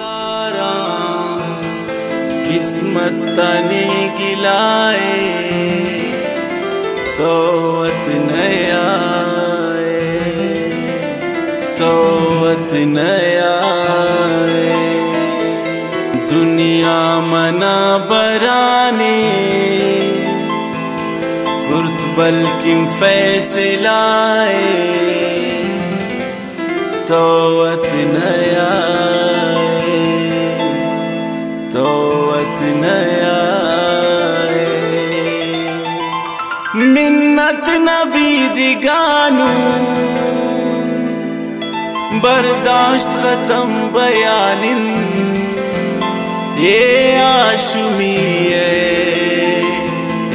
सारा। किस्मत तने गिलाए तो वत नया तो वत नया दुनिया मना बराने कुर्त बल्किम फैसलाए। तो नया मिन्नत नबी दिगानू बर्दाश्त खत्म बयानिन ये आशुमी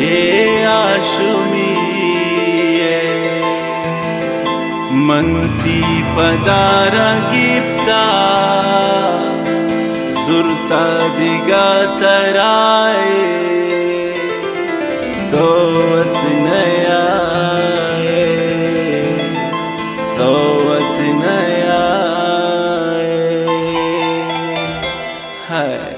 ये आशुमी मंती पदारा गिप्ता सुरता दिगा तराए तो है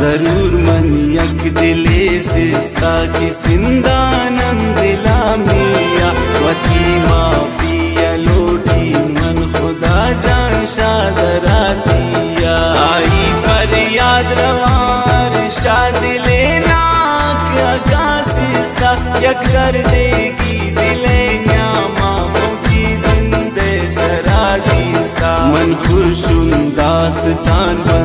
जरूर मन यक दिले सिस्ता की सिंदानम दिला मिया वती माफिया लोटी मन खुदा जान शादरा दिया लेना क्या जा सिस्ता। देगी दिले न्यामा की जिंदे सरा दिस्ता। मन खुशुम दास्तान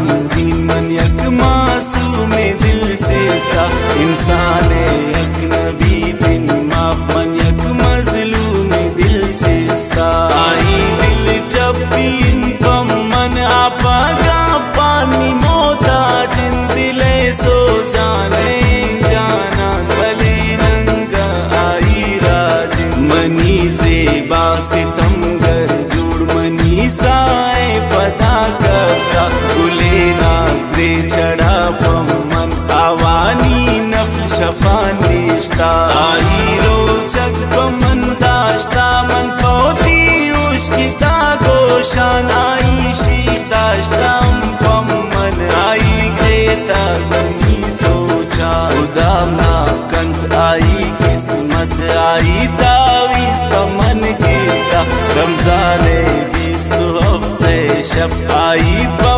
निश्ता आई रोचक पमन दाश्ता मन पौती उसकी गोशान आई शीताश्तम पम मन आई ग्रेता गुनी सोचा। उदाम ना कंत आई, किस्मत आई, तावीज पमन गिरता रमजाने बीस तो आई पमन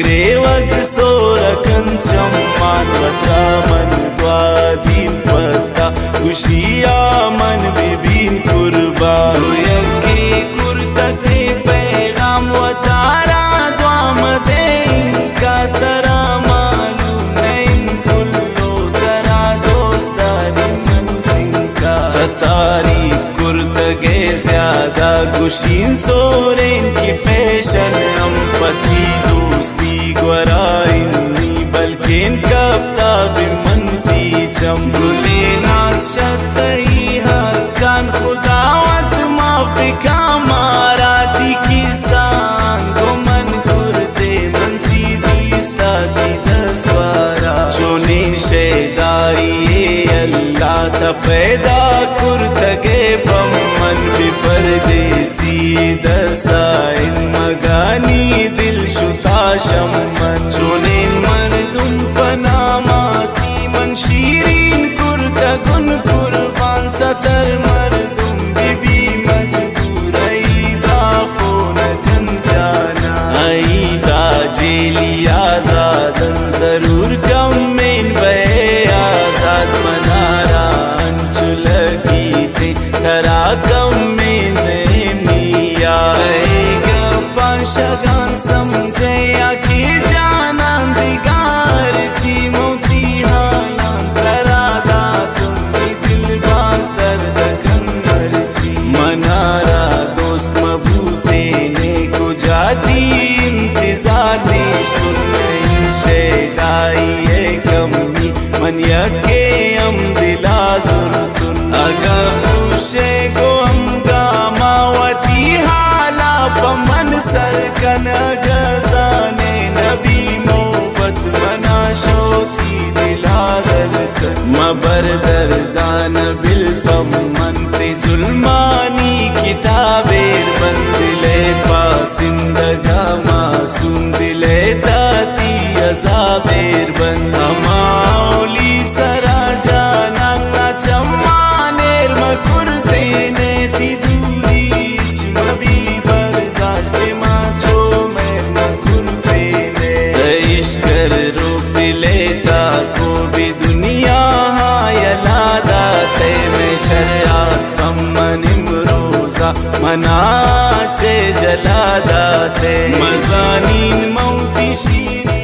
नीशग्रे वग सोरकन चम्मान मन द्वादीन पत्ता खुशिया मन विभिन कुर्बान। यज्ञे कुर्तते पैगाम वतारा द्वाम दे इनका तरा मालूम नहीं कुल्लो तरा दोस्तारी मन चिंका तारीफ़ कुर्तगे ज़्यादा गुशीन सोरेन पैदा कुर्तगे बम मन दस्ता इन मगानी दिल शुता शमन हदीस नहीं से दाइए दिला सुन सुन अगर उसे गो हम गामावती हाला पमन सरकन नबी मोहब्बत मना शोती दिला निमरोजा मनाचे जलादा ते मजानीन मौती शीरी।